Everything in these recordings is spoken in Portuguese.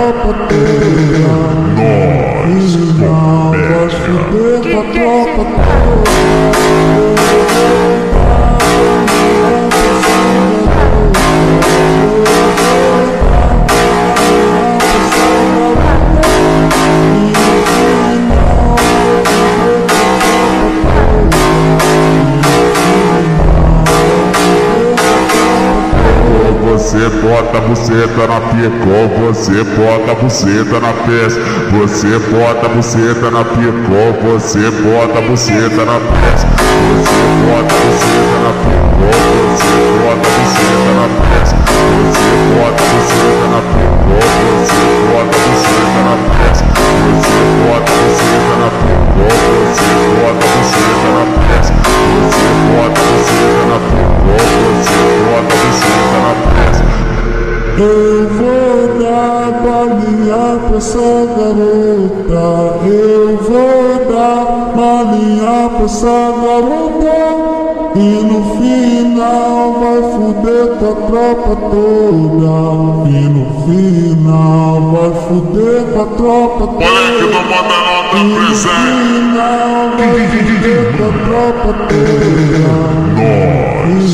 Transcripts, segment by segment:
tropa toda. Nós, Não vai Você bota buceta na picô, você bota buceta na peça, você bota buceta na picô, você bota buceta na peça, você bota buceta na picô, Eu vou dar balinha pra essa garota. Eu vou dar balinha pra essa garota. E no final vai fuder com a tropa toda. E no final vai fuder com a tropa toda. Moleque do Modelão tá E no presente. final vai fuder com a tropa toda. Nós,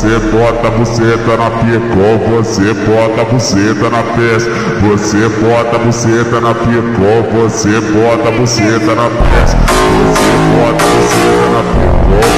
Você bota a buceta na picô, você bota a buceta na pesca. Você bota a buceta na picô, você bota a buceta na pesca. Você bota a buceta na picô.